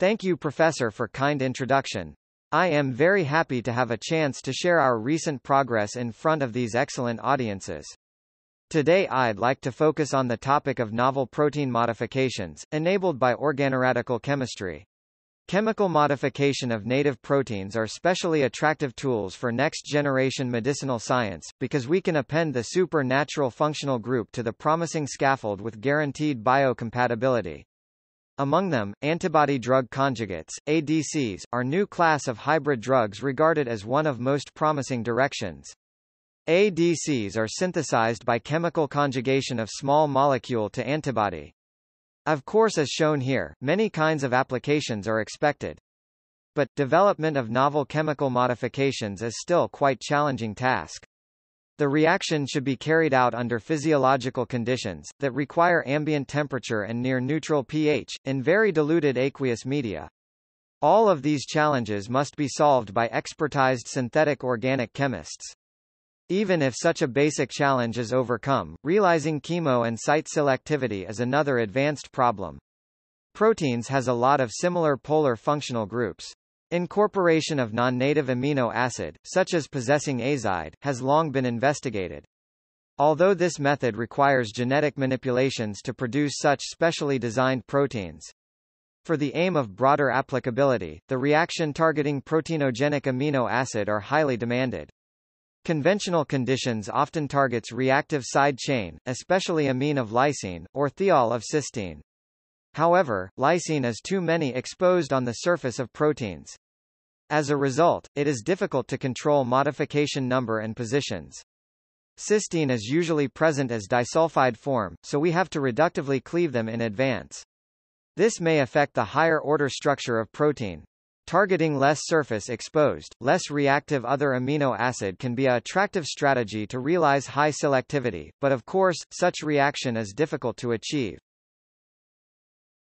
Thank you Professor for kind introduction. I am very happy to have a chance to share our recent progress in front of these excellent audiences. Today I'd like to focus on the topic of novel protein modifications, enabled by organoradical chemistry. Chemical modification of native proteins are specially attractive tools for next-generation medicinal science, because we can append the supernatural functional group to the promising scaffold with guaranteed biocompatibility. Among them, antibody-drug conjugates, ADCs, are new class of hybrid drugs regarded as one of most promising directions. ADCs are synthesized by chemical conjugation of small molecule to antibody. Of course as shown here, many kinds of applications are expected. But, development of novel chemical modifications is still quite challenging task. The reaction should be carried out under physiological conditions, that require ambient temperature and near neutral pH, in very diluted aqueous media. All of these challenges must be solved by expertised synthetic organic chemists. Even if such a basic challenge is overcome, realizing chemo and site selectivity is another advanced problem. Proteins has a lot of similar polar functional groups. Incorporation of non-native amino acid, such as possessing azide, has long been investigated. Although this method requires genetic manipulations to produce such specially designed proteins. For the aim of broader applicability, the reaction targeting proteinogenic amino acid are highly demanded. Conventional conditions often targets reactive side chain, especially amine of lysine, or thiol of cysteine. However, lysine is too many exposed on the surface of proteins. As a result, it is difficult to control modification number and positions. Cysteine is usually present as disulfide form, so we have to reductively cleave them in advance. This may affect the higher order structure of protein. Targeting less surface exposed, less reactive other amino acid can be a attractive strategy to realize high selectivity, but of course, such reaction is difficult to achieve.